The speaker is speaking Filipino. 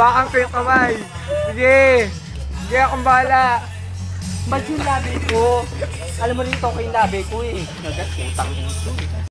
Bakang ko yung kamay. Sige. Sige akong bahala. Mas yung labi ko. Alam mo rin ito ko yung labi ko eh. Nagat, utang ito.